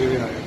இருக்கிறது